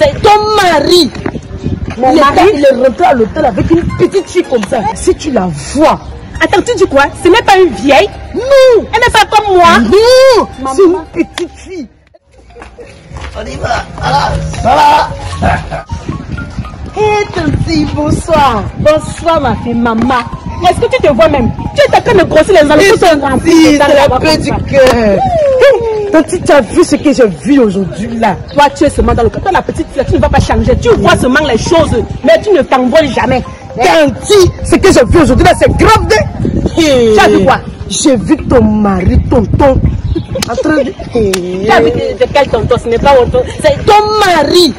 C'est ton mari. Mon il, mari il est rentré à l'hôtel avec une petite fille comme ça. Si tu la vois, Attends, tu dis quoi? Ce n'est pas une vieille? Non, Elle n'est pas comme moi non, Maman. c'est une petite fille. On y va. Alors, ça va Hé, Tanti, bonsoir. Bonsoir ma fille, maman. Est-ce que tu te vois même? Tu es en train de grossir les enfants. Tous sont remplis c'est de la paix du cœur. Tanti, tu as vu ce que j'ai vu aujourd'hui là Toi, tu es seulement dans le cœur. Toi, la petite fille, tu ne vas pas changer. Tu vois seulement les choses, mais tu ne t'envoles jamais. Tanti, ce que j'ai vu aujourd'hui là, c'est grave. de- Tu as vu quoi? J'ai vu ton mari, tonton, en train de... Tu as vu de, quel tonton Ce n'est pas autre. C'est ton mari.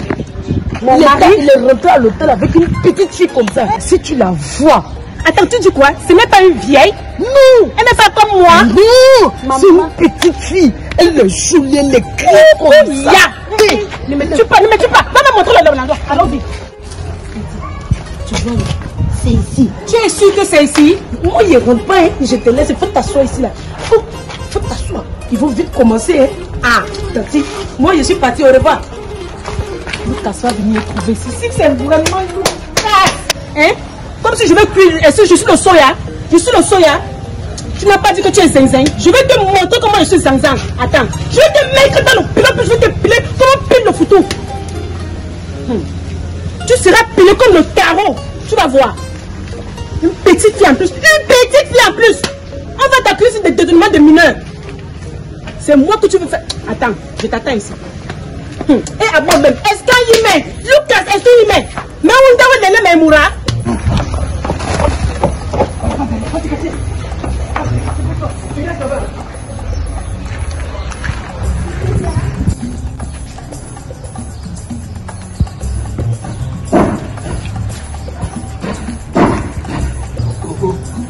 Mon il, mari est, il est rentré à l'hôtel avec une petite fille comme ça. Si tu la vois, Attends, tu dis quoi? Ce n'est pas une vieille? Non, Elle n'est pas comme moi non, c'est une petite fille. Elle le elle les crie comme ça. Ne me tue pas, ne me tue pas. Va me montrer le l'endroit. Allons vite. C'est ici. Tu es sûr que c'est ici? Moi, il rentre pas, hein. je te laisse. Faut t'asseoir ici là. Faut, faut t'asseoir. Ils vont vite commencer. Hein. Ah, Tati, moi je suis partie au revoir. Faut t'asseoir, venir trouver ici. Si c'est vraiment Lucas. Hein Comme si je vais cuire. Est-ce que je suis le soya? Je suis le soya. Tu n'as pas dit que tu es zinzin. Je vais te montrer comment je suis zinzin. Attends. Je vais te mettre dans le pilote, je vais te piler comme pile le photo. Hmm. Tu seras pilé comme le carreau. Tu vas voir. Une petite fille en plus. Une petite fille en plus. On va t'accuser de détournement de mineurs. C'est moi que tu veux faire. Attends, je t'attends ici. Hmm. Et à moi-même, est-ce qu'il y met Lucas, est-ce qu'il y met Mais on doit le mais moura.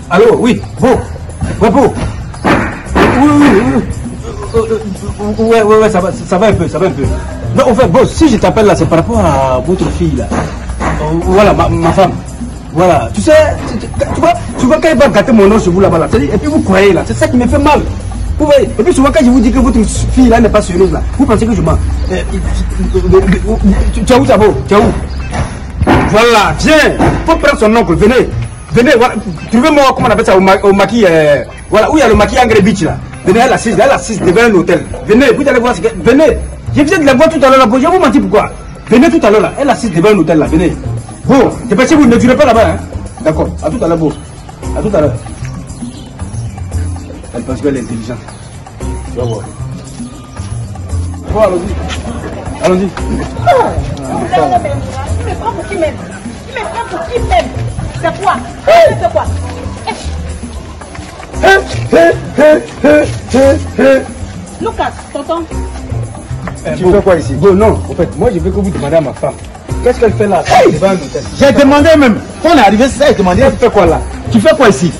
Allô, oui, bon, ouais, bon. Oui, oui, oui. Euh, euh, ouais, ouais, ça va, ça va un peu, ça va un peu. Non, en fait, bon, si je t'appelle là, c'est par rapport à votre fille là. Euh, Voilà, ma, ma femme. Voilà, tu sais, tu, vois, tu vois quand il va gâter mon nom chez vous là-bas, là, et puis vous croyez là, c'est ça qui me fait mal. Vous voyez, et puis souvent quand je vous dis que votre fille là n'est pas sérieuse là, vous pensez que je mens. Euh, tu- es où, Tabo Tu es où Voilà, viens, faut prendre son oncle, venez. Venez, voilà, trouvez-moi, comment on appelle ça, au, ma- au maquis, euh, voilà, où il y a le maquis Angre Beach là. Venez, elle assise, elle assise devant un hôtel. Venez, vous allez voir ce que. Venez, je viens de la voir tout à l'heure là, je vous mentir pourquoi. Venez tout à l'heure là, elle assise devant un hôtel là, venez. Bon, que vous ne durez pas là-bas, hein. D'accord, à tout à l'heure, bon. À tout à l'heure. Elle pense qu'elle est intelligente. Tu vas voir. Bon, allons-y. Allons-y. Tu me prends pour qui même Tu me prends pour qui même C'est quoi C'est quoi Lucas, tonton. Tu fais quoi ici? Bon, non, en fait, moi je veux que vous demandez à ma femme. Qu'est-ce qu'elle fait là? J'ai demandé même. Quand on est arrivé, c'est ça, j'ai demandé. Tu fais quoi là? Tu fais quoi ici?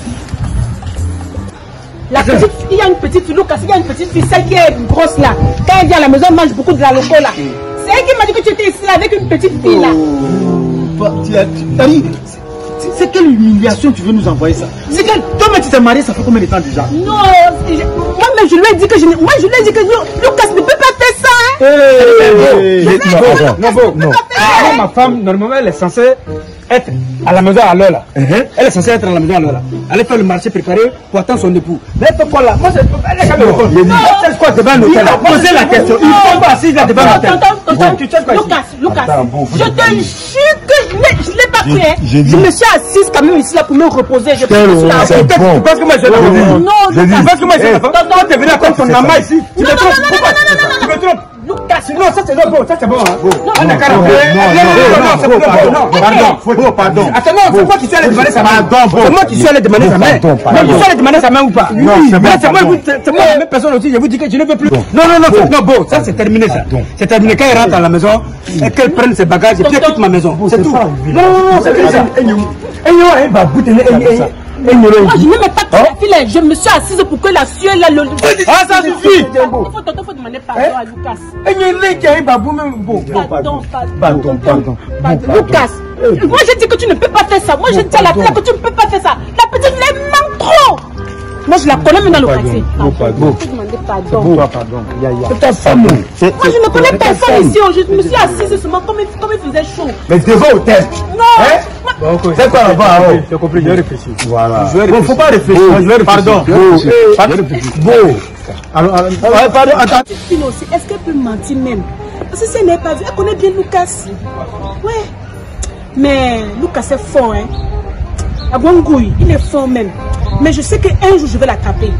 La petite, il y a une petite fille, Lucas, il y a une petite fille, celle qui est grosse là. Quand elle vient à la maison, elle mange beaucoup de la loco là. C'est elle qui m'a dit que tu étais ici là avec une petite fille là. Tu- Tari, c'est- quelle humiliation tu veux nous envoyer ça? C'est quelle Toi-même, tu t'es marié, ça fait combien de temps déjà? Non, moi-même je lui ai dit que je moi je lui ai dit que Lu- Lucas ne peut pas non, non, non, non, bon, non. Moi, ma femme, normalement, elle est censée être à la maison à l'heure là. Elle est censée être à la maison à l'heure là. Elle fait le marché préparé pour attendre son époux. Mais elle fait quoi là Moi, je- elle est jamais répondre. Elle cherche quoi devant un hôtel là Posez la question. Il faut pas assis là devant un hôtel. Tonton, tonton, Bon, tu cherches quoi ici Lucas, Lucas, Attends, bon, faut je te jure que je je l'ai pas hein. dit- Je me suis assise quand même ici là pour me reposer. Je penses que moi je Non, que moi je suis la femme Tonton, Toi, tu es venu comme ton Lucas. amant ici. Tu me Non, non, trompes. non, non, Pourquoi non, non, non, Tu me trompes. Non, ça c'est bon, ça c'est bon. On est non, carré. non, Non, non, non, pardon, non. pardon, pardon. Attends, non, c'est moi qui suis allé demander sa main. Pardon. C'est moi qui suis allé demander sa main. Non, je suis allé demander sa main ou pas? Non, c'est Là, c'est moi, c'est moi, la même personne aussi. Je vous dis que je ne veux plus. Non, non, non, non, bon, ça c'est terminé ça. C'est terminé. Quand elle rentre à la maison, et qu'elle prenne ses bagages et puis quitte ma maison. C'est tout. Non, non, non, c'est tout ça. Moi je n'aimais pas que la fille je me suis assise pour que la sueur là le. Ah, ça suffit. Il faut, demander pardon à Lucas. Bon, Pardon, pardon. Pardon, pardon. Pardon. Lucas, moi j'ai dit que tu ne peux pas faire ça. Moi j'ai dit à la fille que tu ne peux pas faire ça. La petite elle manque trop. Moi, je la connais même dans le quartier. Pardon. Je. C'est ta femme. Moi, je ne connais personne ici. Je me suis assise seulement comme il, comme il faisait chaud. Mais devant au test. Non Bon, ok. C'est quoi là-bas, J'ai compris, j'ai réfléchi. Voilà. Je vais Bon, faut pas réfléchir. Beau, je vais réfléchir. Pardon. Je. Eh, Je. Beau. Alors, alors, ouais, pardon, attends. Cette fille aussi, est-ce qu'elle peut mentir même? Parce que si elle n'est pas vue, elle connaît bien Lucas. Ouais. Mais Lucas est fort, hein. Agwangui, il est fort même. Mais je sais qu'un jour, je vais l'attraper.